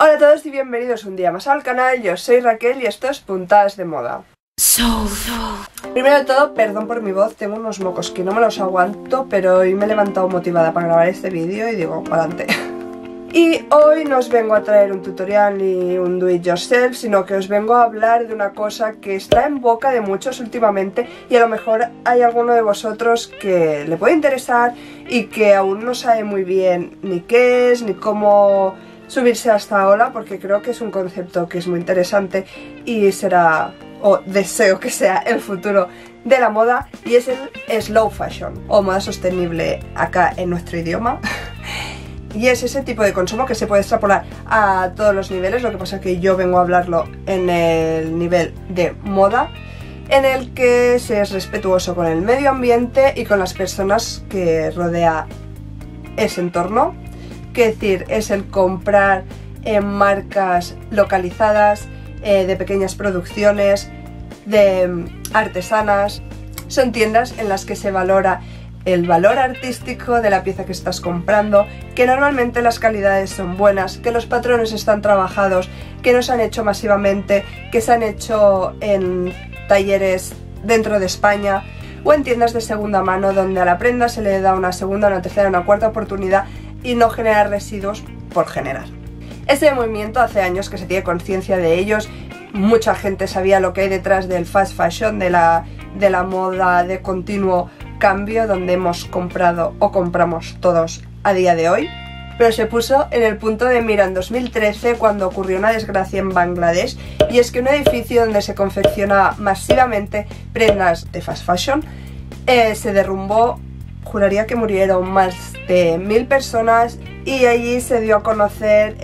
Hola a todos y bienvenidos un día más al canal, yo soy Raquel y esto es Puntadas de Moda. Primero de todo, perdón por mi voz, tengo unos mocos que no me los aguanto, pero hoy me he levantado motivada para grabar este vídeo y digo, para adelante. Y hoy no os vengo a traer un tutorial ni un do it yourself, sino que os vengo a hablar de una cosa que está en boca de muchos últimamente y a lo mejor hay alguno de vosotros que le puede interesar y que aún no sabe muy bien ni qué es, ni cómo subirse a esta ola, porque creo que es un concepto que es muy interesante y será, o deseo que sea, el futuro de la moda y es el slow fashion o moda sostenible acá en nuestro idioma. Y es ese tipo de consumo que se puede extrapolar a todos los niveles, lo que pasa es que yo vengo a hablarlo en el nivel de moda, en el que se es respetuoso con el medio ambiente y con las personas que rodea ese entorno. Que decir, es el comprar en marcas localizadas, eh, de pequeñas producciones, de mm, artesanas. Son tiendas en las que se valora el valor artístico de la pieza que estás comprando, que normalmente las calidades son buenas, que los patrones están trabajados, que no se han hecho masivamente, que se han hecho en talleres dentro de España o en tiendas de segunda mano donde a la prenda se le da una segunda, una tercera, una cuarta oportunidad y no generar residuos por generar. Este movimiento hace años que se tiene conciencia de ellos, mucha gente sabía lo que hay detrás del fast fashion, de la, de la moda de continuo cambio donde hemos comprado o compramos todos a día de hoy, pero se puso en el punto de mira en 2013 cuando ocurrió una desgracia en Bangladesh y es que un edificio donde se confecciona masivamente prendas de fast fashion eh, se derrumbó, juraría que murieron más de mil personas y allí se dio a conocer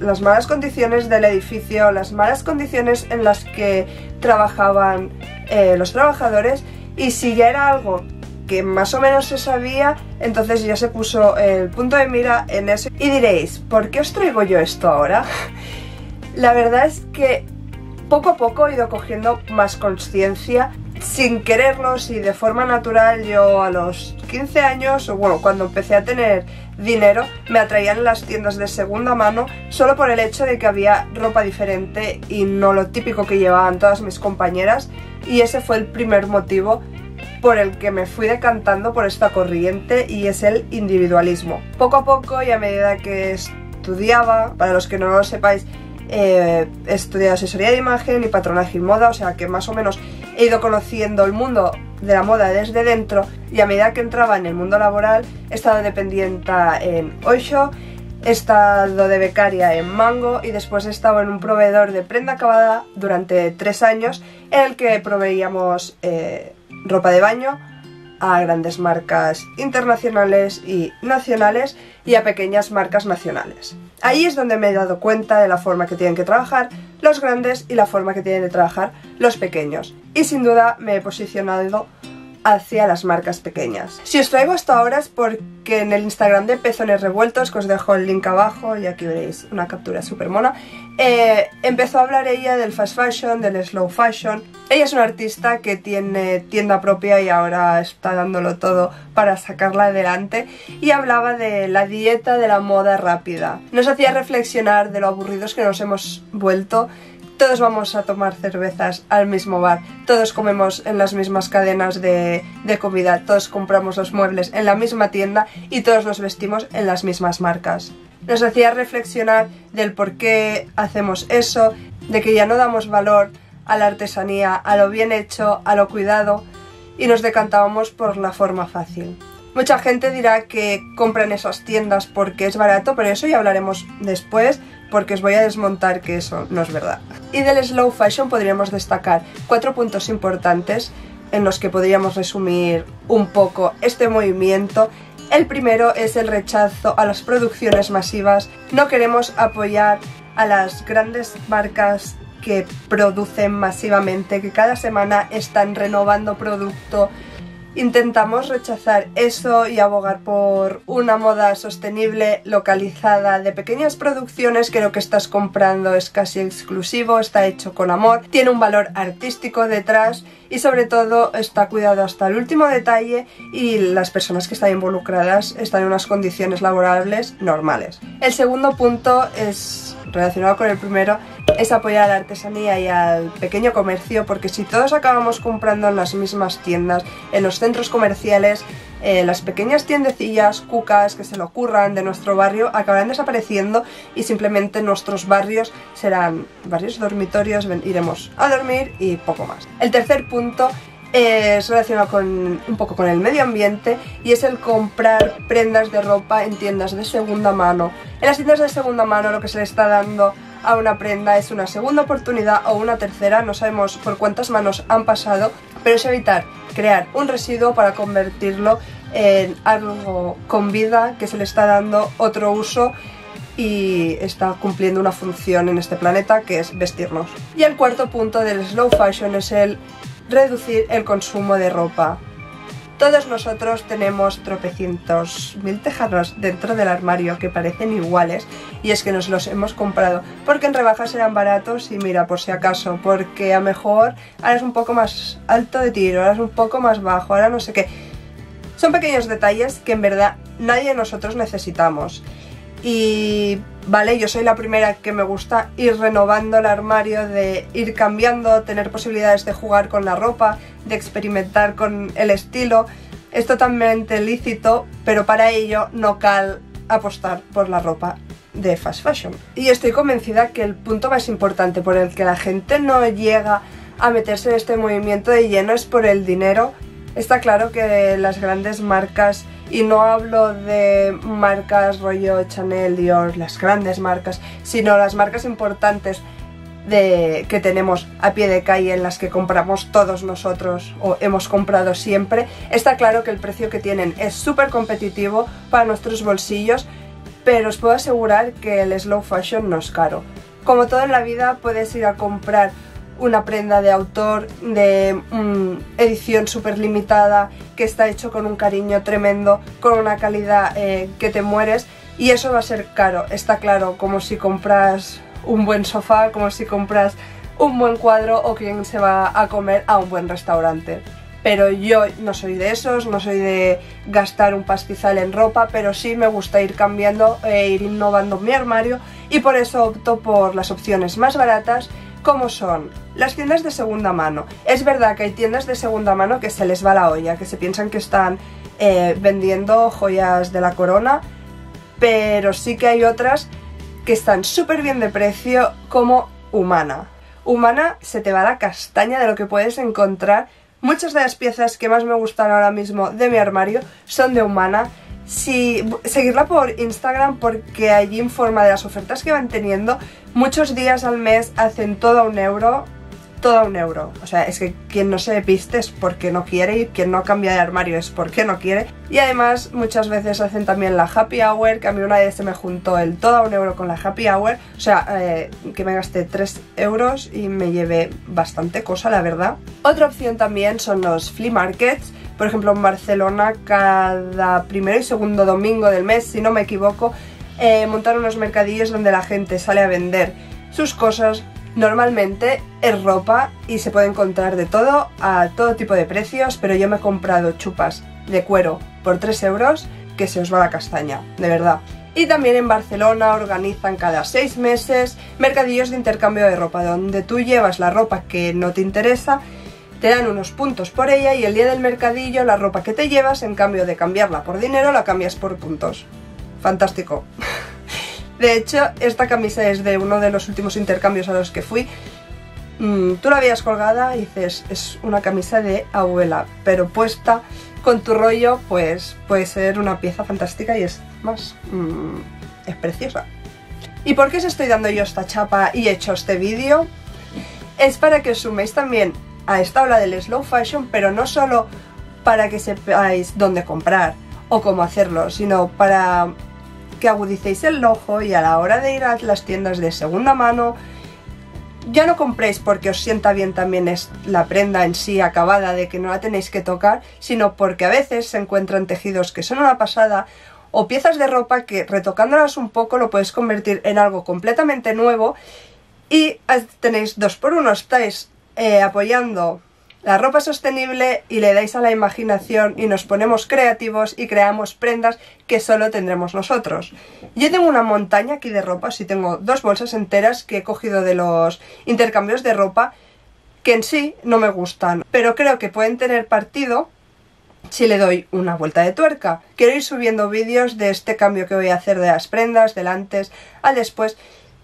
las malas condiciones del edificio, las malas condiciones en las que trabajaban eh, los trabajadores y si ya era algo que más o menos se sabía, entonces ya se puso el punto de mira en eso. Y diréis, ¿por qué os traigo yo esto ahora? La verdad es que poco a poco he ido cogiendo más conciencia sin quererlo, y de forma natural yo a los 15 años, o bueno, cuando empecé a tener dinero, me atraían las tiendas de segunda mano solo por el hecho de que había ropa diferente y no lo típico que llevaban todas mis compañeras y ese fue el primer motivo por el que me fui decantando por esta corriente y es el individualismo. Poco a poco y a medida que estudiaba, para los que no lo sepáis, eh, asesoría de imagen y patronaje y moda, o sea que más o menos he ido conociendo el mundo de la moda desde dentro y a medida que entraba en el mundo laboral he estado dependiente en Oisho, he estado de becaria en Mango y después he estado en un proveedor de prenda acabada durante tres años en el que proveíamos eh, ropa de baño a grandes marcas internacionales y nacionales y a pequeñas marcas nacionales. Ahí es donde me he dado cuenta de la forma que tienen que trabajar los grandes y la forma que tienen que trabajar los pequeños. Y sin duda me he posicionado hacia las marcas pequeñas. Si os traigo esto ahora es porque en el Instagram de Pezones Revueltos, que os dejo el link abajo y aquí veréis una captura súper mona, eh, empezó a hablar ella del fast fashion, del slow fashion. Ella es una artista que tiene tienda propia y ahora está dándolo todo para sacarla adelante y hablaba de la dieta de la moda rápida. Nos hacía reflexionar de lo aburridos que nos hemos vuelto todos vamos a tomar cervezas al mismo bar, todos comemos en las mismas cadenas de, comida, todos compramos los muebles en la misma tienda y todos nos vestimos en las mismas marcas. Nos hacía reflexionar del por qué hacemos eso, de que ya no damos valor a la artesanía, a lo bien hecho, a lo cuidado y nos decantábamos por la forma fácil. Mucha gente dirá que compran esas tiendas porque es barato, pero eso ya hablaremos después porque os voy a desmontar que eso no es verdad. Y del slow fashion podríamos destacar cuatro puntos importantes en los que podríamos resumir un poco este movimiento. El primero es el rechazo a las producciones masivas. No queremos apoyar a las grandes marcas que producen masivamente, que cada semana están renovando producto Intentamos rechazar eso y abogar por una moda sostenible, localizada, de pequeñas producciones que lo que estás comprando es casi exclusivo, está hecho con amor, tiene un valor artístico detrás y sobre todo está cuidado hasta el último detalle y las personas que están involucradas están en unas condiciones laborables normales. El segundo punto es relacionado con el primero es apoyar a la artesanía y al pequeño comercio porque si todos acabamos comprando en las mismas tiendas, en los centros comerciales, eh, las pequeñas tiendecillas, cucas que se le ocurran de nuestro barrio acabarán desapareciendo y simplemente nuestros barrios serán barrios dormitorios, iremos a dormir y poco más. El tercer punto es relacionado con un poco con el medio ambiente y es el comprar prendas de ropa en tiendas de segunda mano. En las tiendas de segunda mano lo que se le está dando a una prenda es una segunda oportunidad o una tercera, no sabemos por cuántas manos han pasado, pero es evitar crear un residuo para convertirlo en algo con vida que se le está dando otro uso y está cumpliendo una función en este planeta que es vestirnos. Y el cuarto punto del slow fashion es el reducir el consumo de ropa. Todos nosotros tenemos tropecientos mil tejanos dentro del armario que parecen iguales y es que nos los hemos comprado porque en rebajas eran baratos y mira, por si acaso, porque a mejor ahora es un poco más alto de tiro, ahora es un poco más bajo, ahora no sé qué. Son pequeños detalles que en verdad nadie de nosotros necesitamos y vale, yo soy la primera que me gusta ir renovando el armario, de ir cambiando, tener posibilidades de jugar con la ropa, de experimentar con el estilo. Es totalmente lícito, pero para ello no cal apostar por la ropa de fast fashion. Y estoy convencida que el punto más importante por el que la gente no llega a meterse en este movimiento de lleno es por el dinero. Está claro que las grandes marcas y no hablo de marcas rollo Chanel, Dior, las grandes marcas, sino las marcas importantes de, que tenemos a pie de calle en las que compramos todos nosotros o hemos comprado siempre, está claro que el precio que tienen es súper competitivo para nuestros bolsillos, pero os puedo asegurar que el slow fashion no es caro. Como todo en la vida puedes ir a comprar una prenda de autor de edición súper limitada que está hecho con un cariño tremendo, con una calidad eh, que te mueres y eso va a ser caro, está claro, como si compras un buen sofá, como si compras un buen cuadro o quien se va a comer a un buen restaurante. Pero yo no soy de esos, no soy de gastar un pastizal en ropa, pero sí me gusta ir cambiando e ir innovando mi armario y por eso opto por las opciones más baratas como son las tiendas de segunda mano. Es verdad que hay tiendas de segunda mano que se les va la olla, que se piensan que están eh, vendiendo joyas de la corona, pero sí que hay otras que están súper bien de precio como Humana. Humana se te va la castaña de lo que puedes encontrar. Muchas de las piezas que más me gustan ahora mismo de mi armario son de Humana si seguirla por Instagram porque allí informa de las ofertas que van teniendo. Muchos días al mes hacen todo un euro, todo un euro. O sea, es que quien no se viste es porque no quiere y quien no cambia de armario es porque no quiere. Y además muchas veces hacen también la happy hour, que a mí una vez se me juntó el todo un euro con la happy hour. O sea, eh, que me gasté 3 euros y me llevé bastante cosa, la verdad. Otra opción también son los flea markets por ejemplo, en Barcelona cada primero y segundo domingo del mes, si no me equivoco, eh, montaron unos mercadillos donde la gente sale a vender sus cosas. Normalmente es ropa y se puede encontrar de todo a todo tipo de precios, pero yo me he comprado chupas de cuero por 3 euros que se os va la castaña, de verdad. Y también en Barcelona organizan cada 6 meses mercadillos de intercambio de ropa, donde tú llevas la ropa que no te interesa te dan unos puntos por ella y el día del mercadillo la ropa que te llevas, en cambio de cambiarla por dinero, la cambias por puntos. Fantástico. De hecho, esta camisa es de uno de los últimos intercambios a los que fui. Mm, tú la veías colgada y dices, es una camisa de abuela, pero puesta con tu rollo, pues puede ser una pieza fantástica y es más, mm, es preciosa. ¿Y por qué os estoy dando yo esta chapa y he hecho este vídeo? Es para que os suméis también a esta ola del slow fashion, pero no solo para que sepáis dónde comprar o cómo hacerlo, sino para que agudicéis el ojo y a la hora de ir a las tiendas de segunda mano ya no compréis porque os sienta bien también es la prenda en sí acabada de que no la tenéis que tocar, sino porque a veces se encuentran tejidos que son una pasada o piezas de ropa que retocándolas un poco lo podéis convertir en algo completamente nuevo y tenéis dos por uno, estáis eh, apoyando la ropa sostenible y le dais a la imaginación y nos ponemos creativos y creamos prendas que solo tendremos nosotros. Yo tengo una montaña aquí de ropa, sí tengo dos bolsas enteras que he cogido de los intercambios de ropa que en sí no me gustan, pero creo que pueden tener partido si le doy una vuelta de tuerca. Quiero ir subiendo vídeos de este cambio que voy a hacer de las prendas, del antes al después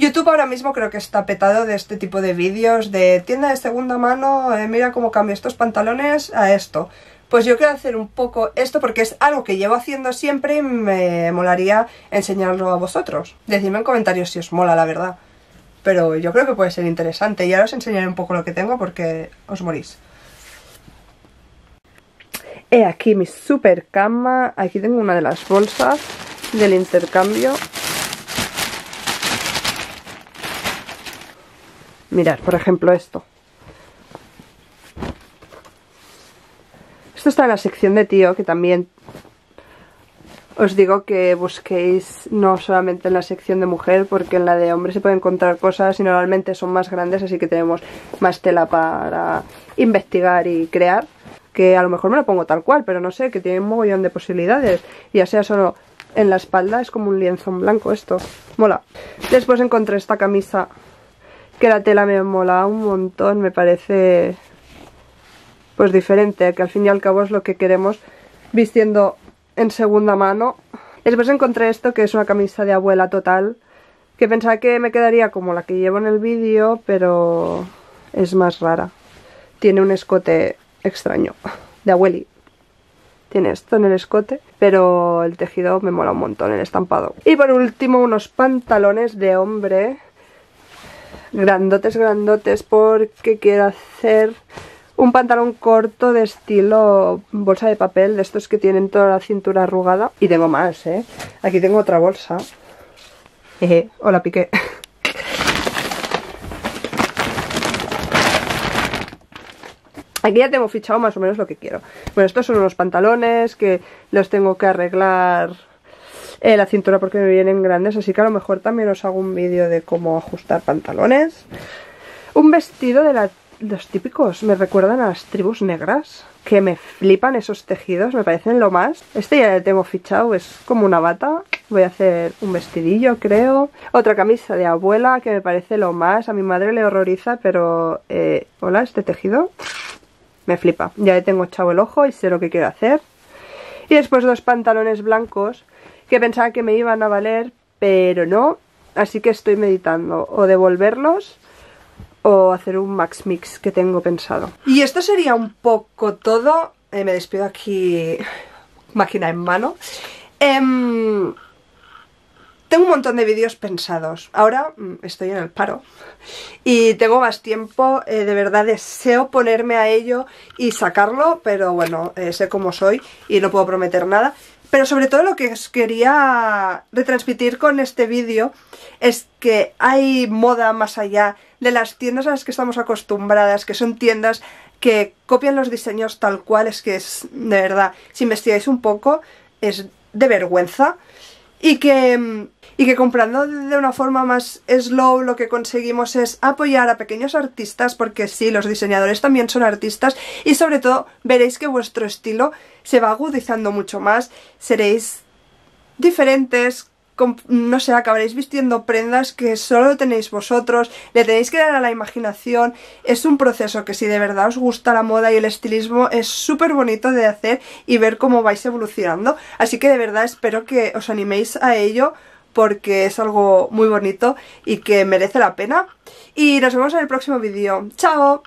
YouTube ahora mismo creo que está petado de este tipo de vídeos de tienda de segunda mano, eh, mira cómo cambio estos pantalones a esto. Pues yo quiero hacer un poco esto porque es algo que llevo haciendo siempre y me molaría enseñarlo a vosotros. Decidme en comentarios si os mola, la verdad. Pero yo creo que puede ser interesante y ahora os enseñaré un poco lo que tengo porque os morís. He aquí mi super cama, aquí tengo una de las bolsas del intercambio Mirad, por ejemplo esto. Esto está en la sección de tío, que también os digo que busquéis no solamente en la sección de mujer, porque en la de hombre se pueden encontrar cosas y normalmente son más grandes, así que tenemos más tela para investigar y crear. Que a lo mejor me lo pongo tal cual, pero no sé, que tiene un mogollón de posibilidades. Ya sea solo en la espalda, es como un lienzo en blanco esto. Mola. Después encontré esta camisa que la tela me mola un montón, me parece pues diferente, que al fin y al cabo es lo que queremos vistiendo en segunda mano. Después encontré esto que es una camisa de abuela total, que pensaba que me quedaría como la que llevo en el vídeo, pero es más rara. Tiene un escote extraño, de abueli. Tiene esto en el escote, pero el tejido me mola un montón, el estampado. Y por último unos pantalones de hombre grandotes, grandotes, porque quiero hacer un pantalón corto de estilo bolsa de papel, de estos que tienen toda la cintura arrugada. Y tengo más, ¿eh? Aquí tengo otra bolsa. Eh, hola, piqué. Aquí ya tengo fichado más o menos lo que quiero. Bueno, estos son unos pantalones que los tengo que arreglar eh, la cintura porque me vienen grandes, así que a lo mejor también os hago un vídeo de cómo ajustar pantalones. Un vestido de los típicos, me recuerdan a las tribus negras, que me flipan esos tejidos, me parecen lo más. Este ya lo tengo fichado, es como una bata. Voy a hacer un vestidillo, creo. Otra camisa de abuela, que me parece lo más. A mi madre le horroriza, pero... Eh, hola, este tejido me flipa. Ya le tengo echado el ojo y sé lo que quiero hacer. Y después dos pantalones blancos que pensaba que me iban a valer, pero no. Así que estoy meditando o devolverlos o hacer un max mix que tengo pensado. Y esto sería un poco todo. Eh, me despido aquí máquina en mano. Em, tengo un montón de vídeos pensados. Ahora mm, estoy en el paro y tengo más tiempo. Eh, de verdad deseo ponerme a ello y sacarlo, pero bueno, eh, sé cómo soy y no puedo prometer nada. Pero sobre todo lo que os quería retransmitir con este vídeo es que hay moda más allá de las tiendas a las que estamos acostumbradas, que son tiendas que copian los diseños tal cual, es que es, de verdad, si investigáis un poco, es de vergüenza. Y que, y que comprando de una forma más slow lo que conseguimos es apoyar a pequeños artistas, porque sí, los diseñadores también son artistas, y sobre todo veréis que vuestro estilo se va agudizando mucho más, seréis diferentes, no sé, acabaréis vistiendo prendas que solo tenéis vosotros, le tenéis que dar a la imaginación, es un proceso que si de verdad os gusta la moda y el estilismo es súper bonito de hacer y ver cómo vais evolucionando, así que de verdad espero que os animéis a ello porque es algo muy bonito y que merece la pena. Y nos vemos en el próximo vídeo, ¡chao!